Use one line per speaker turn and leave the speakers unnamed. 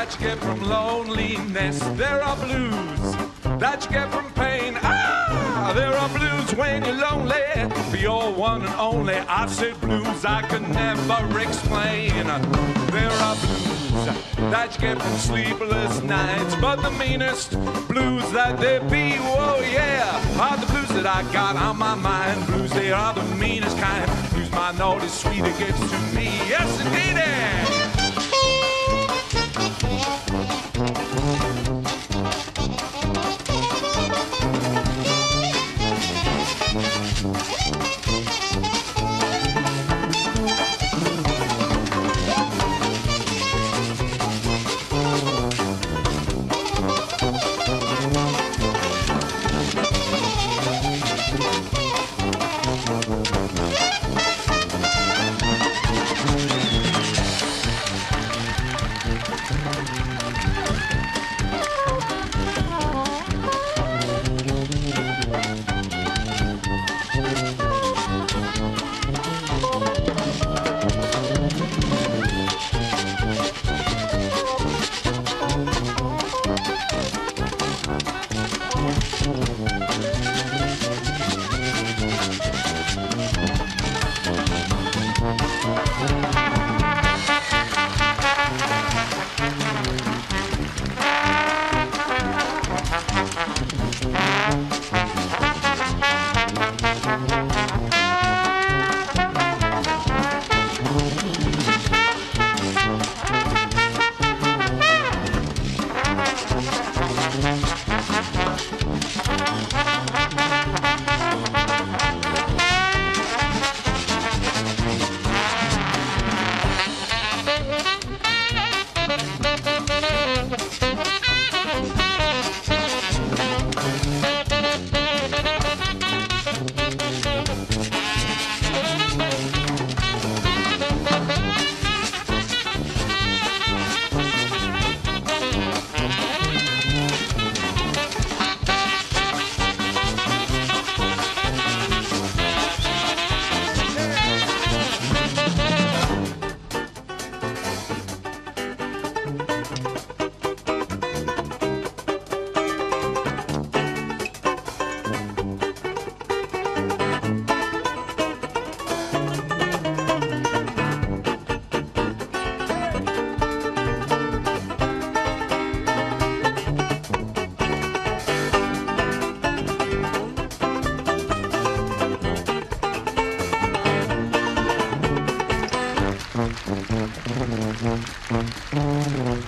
that you get from loneliness. There are blues that you get from pain. Ah, there are blues when you're lonely for your one and only. I've said blues I can never explain. There are blues that you get from sleepless nights, but the meanest blues that there be, oh yeah, are the blues that I got on my mind. Blues, they are the meanest kind. Blues, my note is sweet, it gets to me. Yes, indeed.